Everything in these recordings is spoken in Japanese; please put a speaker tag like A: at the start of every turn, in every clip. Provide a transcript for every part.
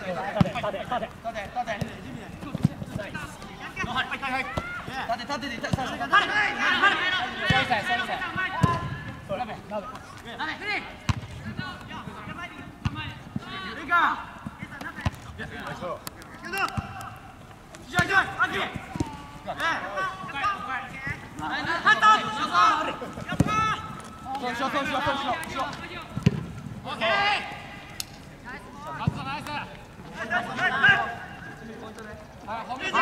A: そあ褒めて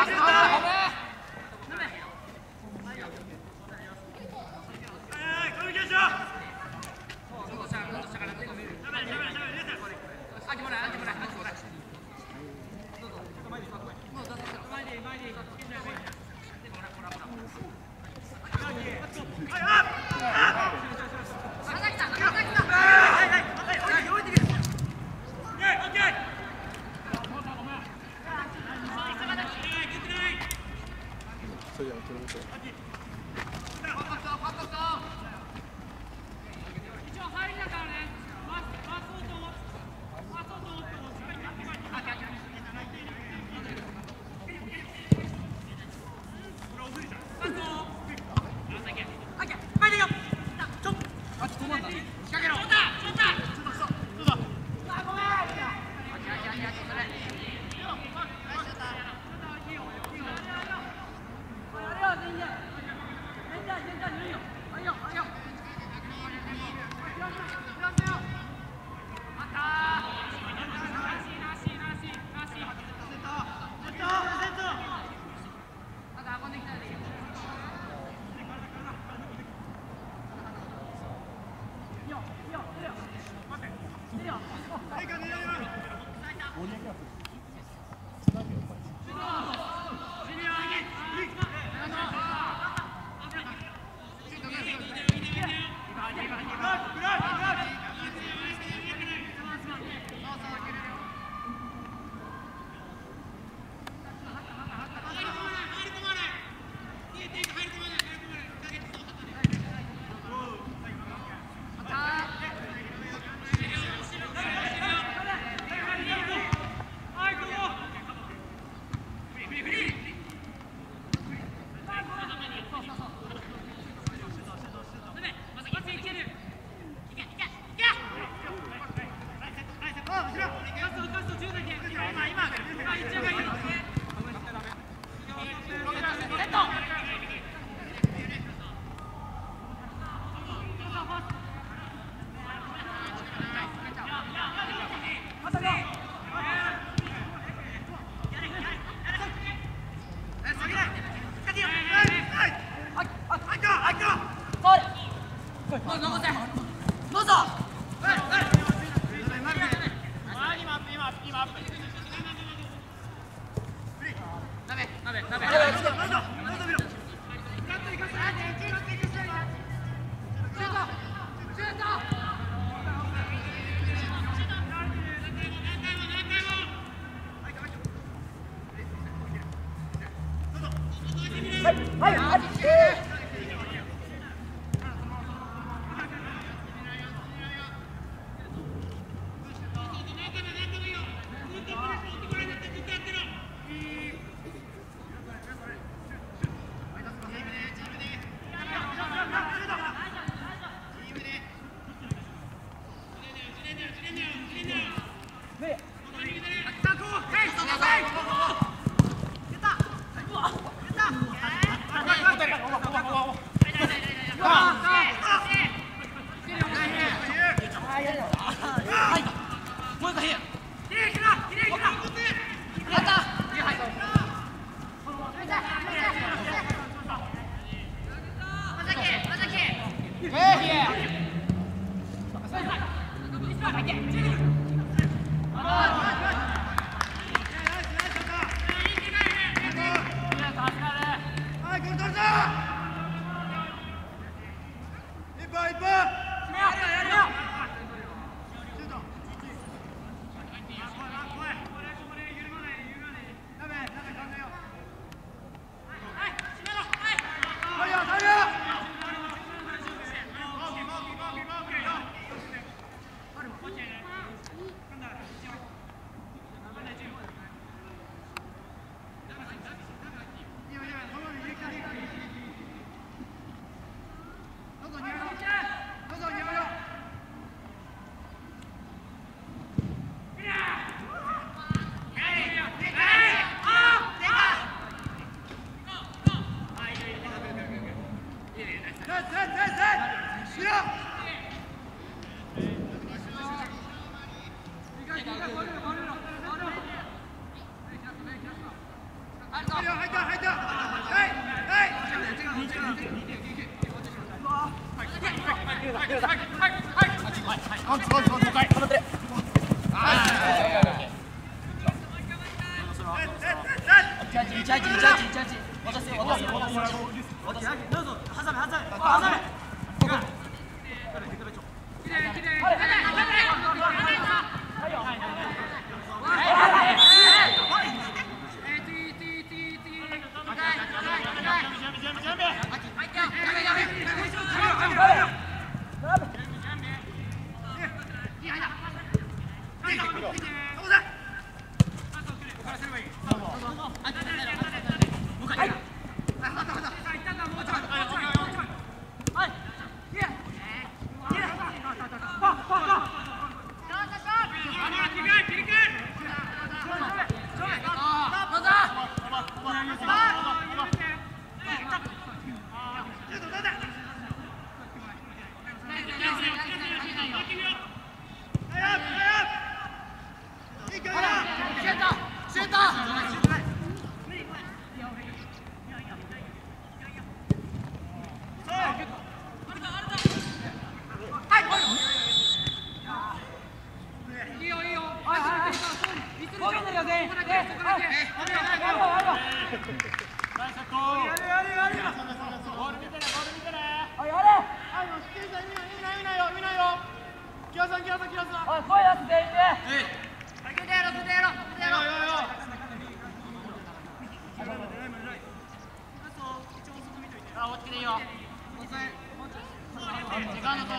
A: Brawo!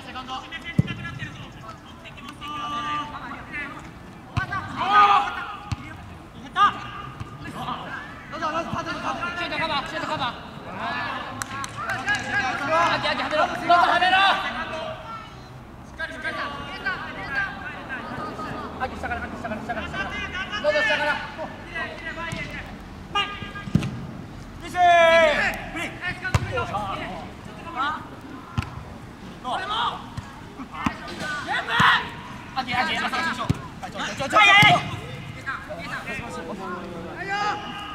A: セカンド。はいはいはい。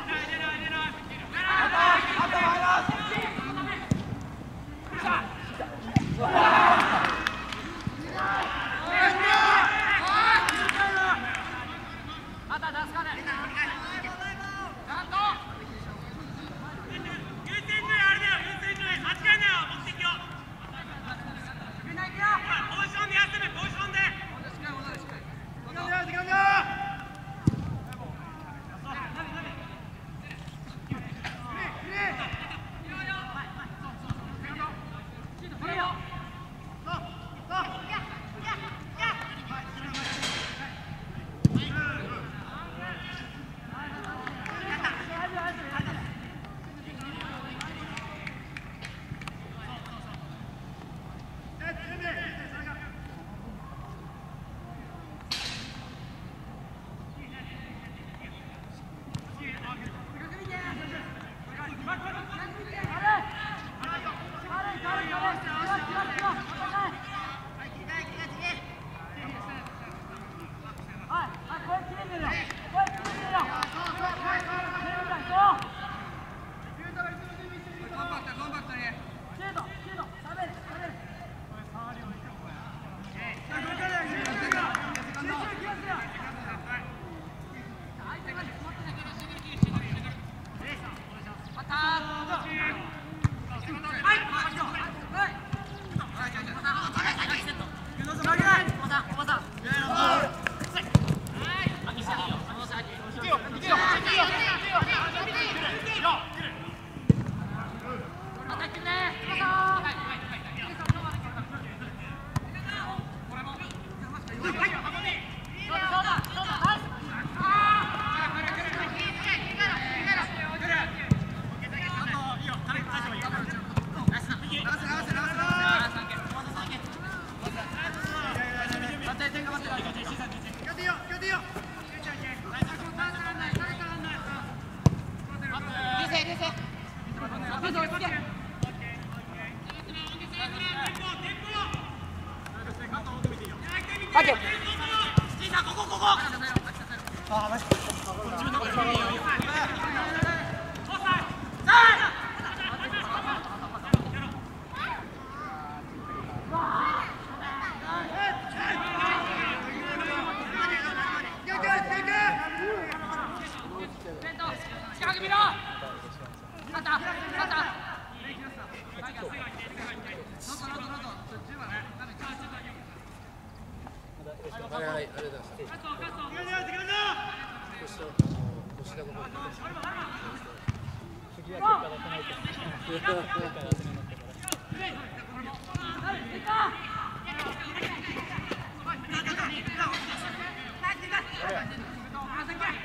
A: Wow! はい、ありがとうございます。吉。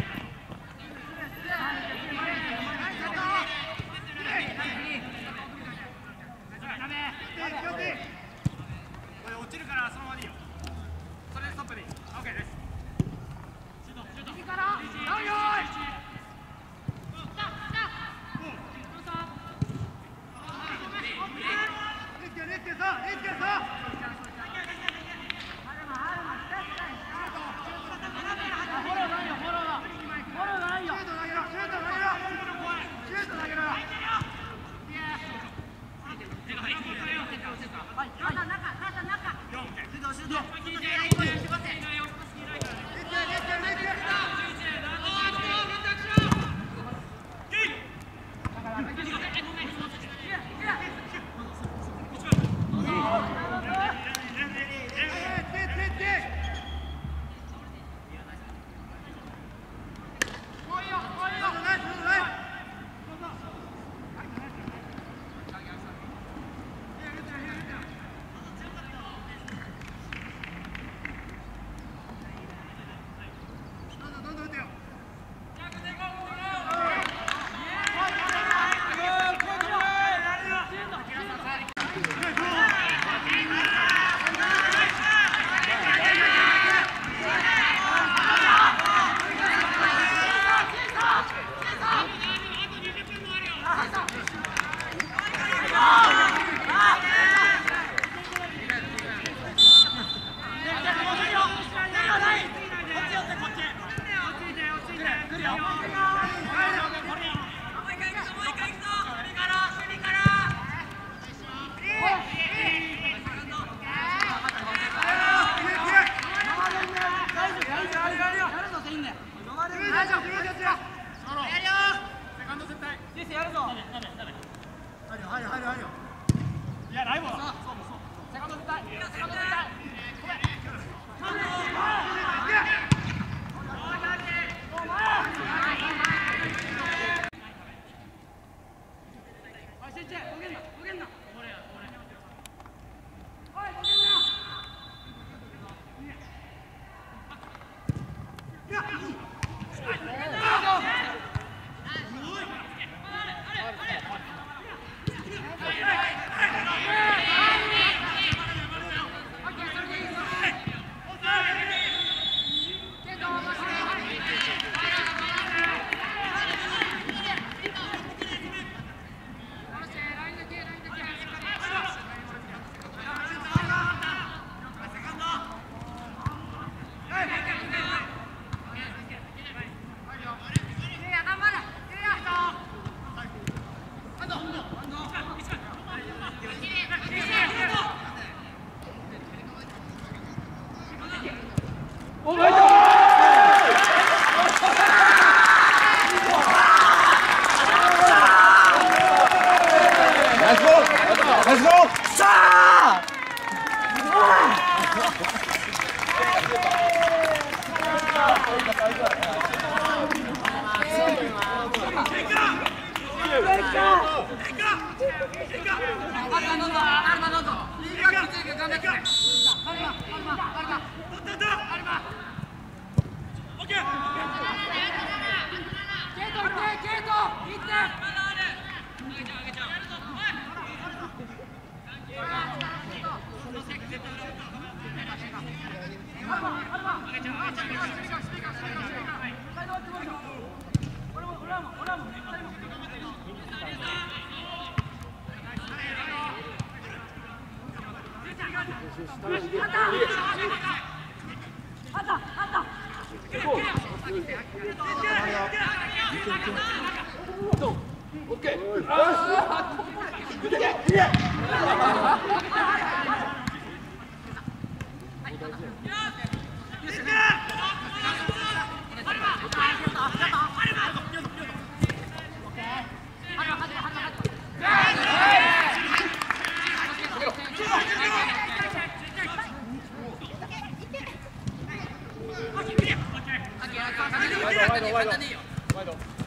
A: 簡単でいいよ簡単でいいよ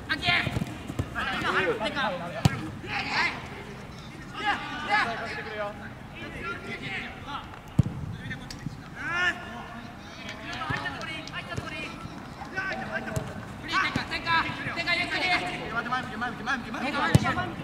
A: アキ今入ってか前向け前向け前向け前向け前向け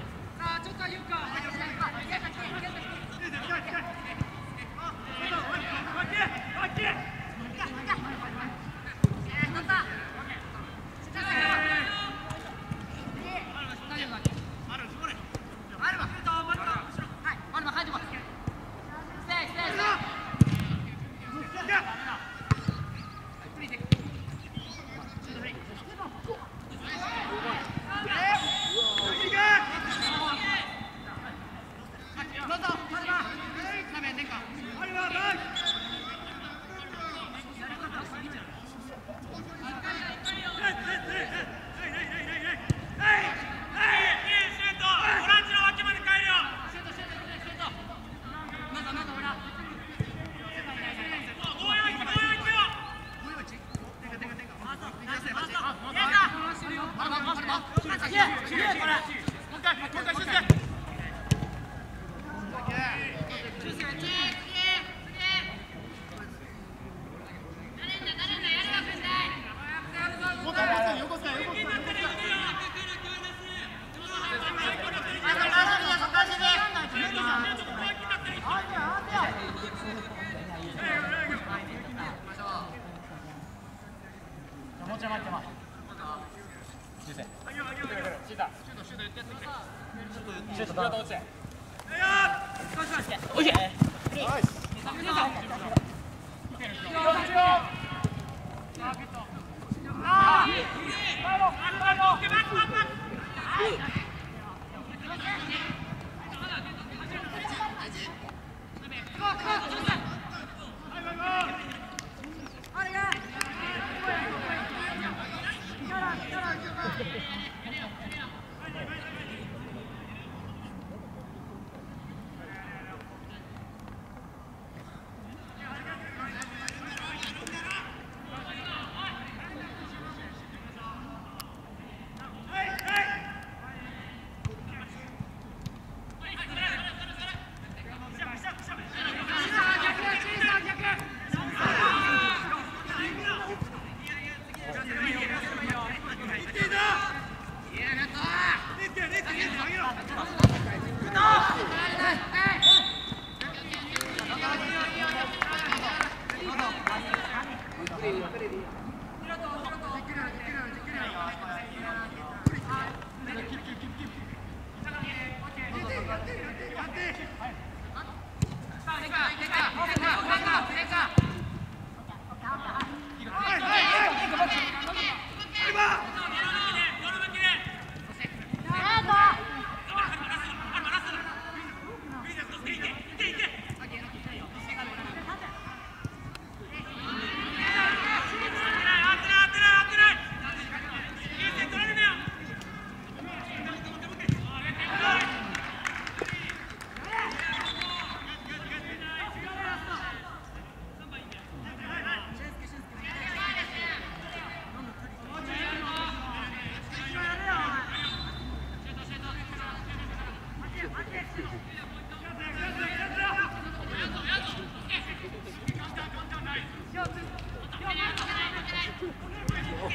A: Arriba!